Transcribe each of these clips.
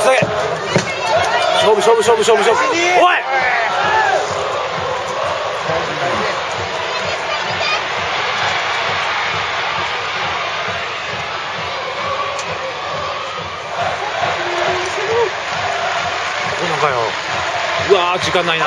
つなげ。勝負勝負勝負勝負勝負。おい。うわ時間ないな。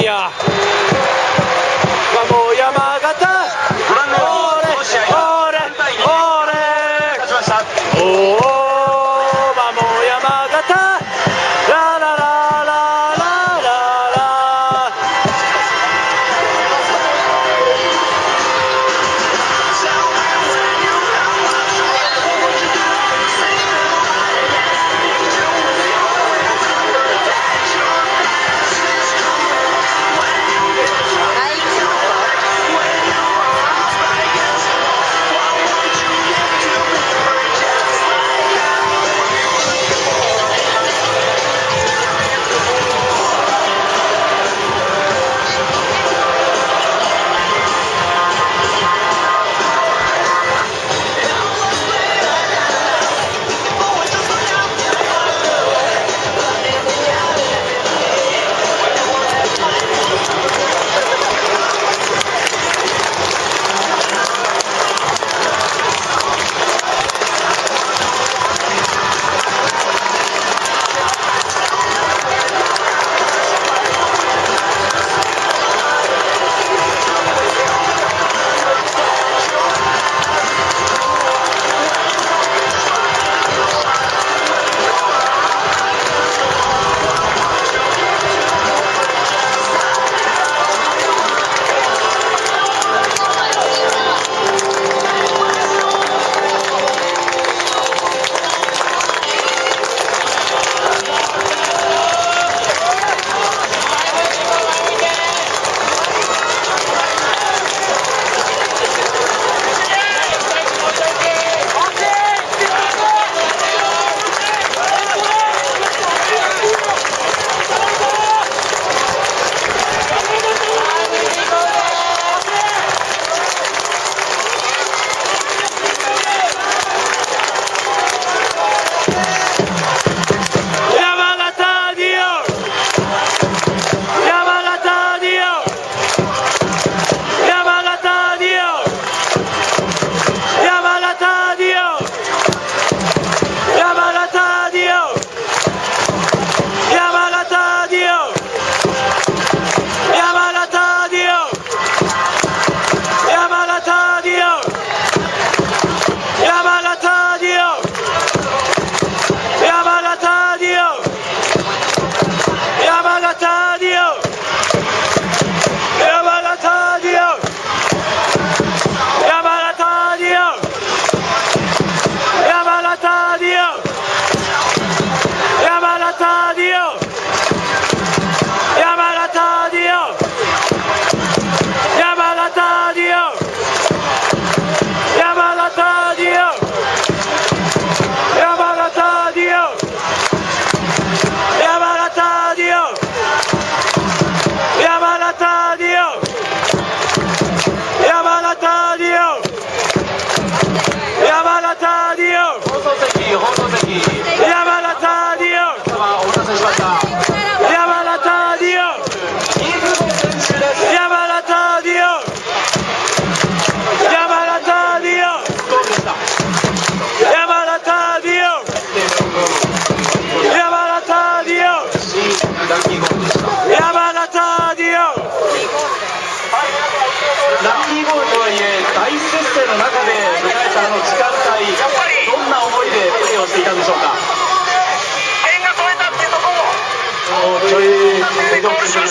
Yeah.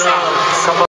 Wow.